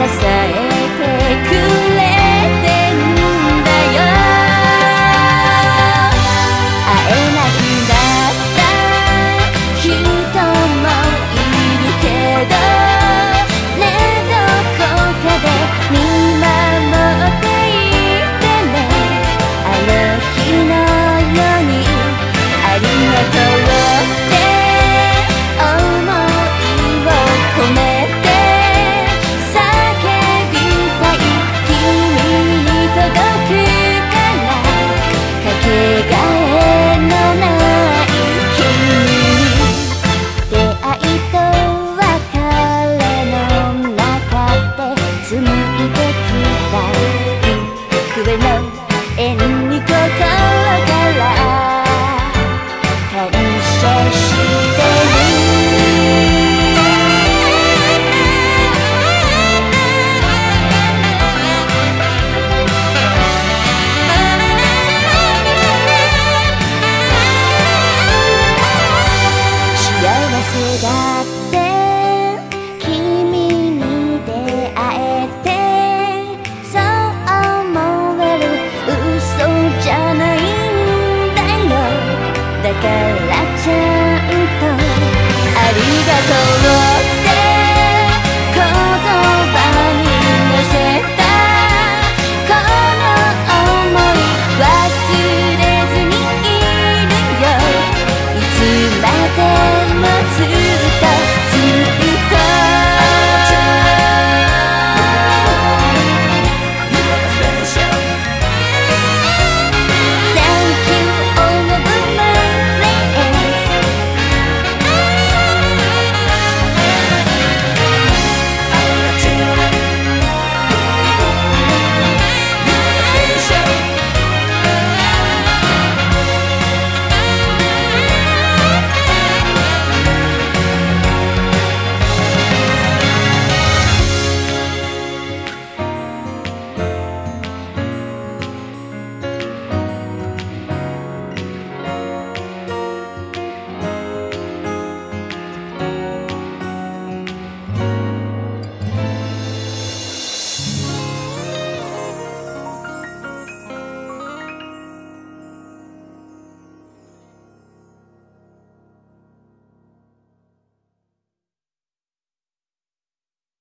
えてく